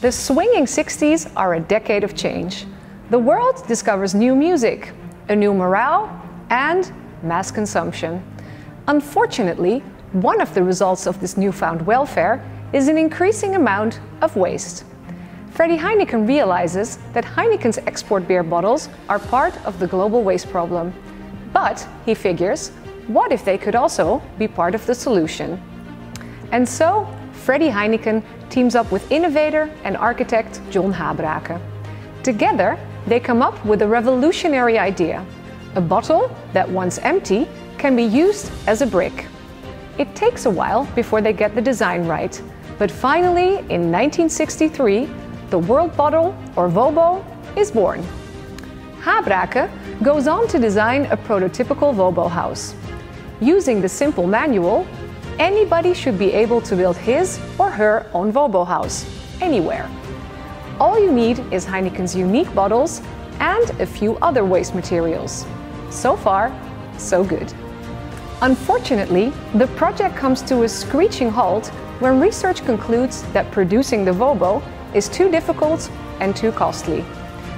The swinging 60s are a decade of change. The world discovers new music, a new morale, and mass consumption. Unfortunately, one of the results of this newfound welfare is an increasing amount of waste. Freddy Heineken realizes that Heineken's export beer bottles are part of the global waste problem. But, he figures, what if they could also be part of the solution? And so, Freddy Heineken teams up with innovator and architect John Habraken. Together, they come up with a revolutionary idea a bottle that, once empty, can be used as a brick. It takes a while before they get the design right, but finally, in 1963, the World Bottle, or WoBo, is born. Habraken goes on to design a prototypical WoBo house. Using the simple manual, anybody should be able to build his or her own WoBo house, anywhere. All you need is Heineken's unique bottles and a few other waste materials. So far, so good. Unfortunately, the project comes to a screeching halt when research concludes that producing the WoBo is too difficult and too costly.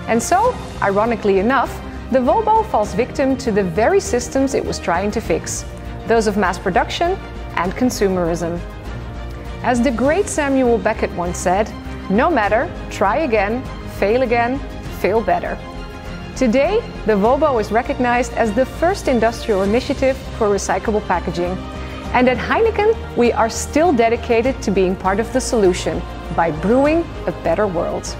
And so, ironically enough, the WoBo falls victim to the very systems it was trying to fix, those of mass production and consumerism. As the great Samuel Beckett once said, no matter, try again, fail again, fail better. Today, the WoBo is recognized as the first industrial initiative for recyclable packaging. And at Heineken, we are still dedicated to being part of the solution by brewing a better world.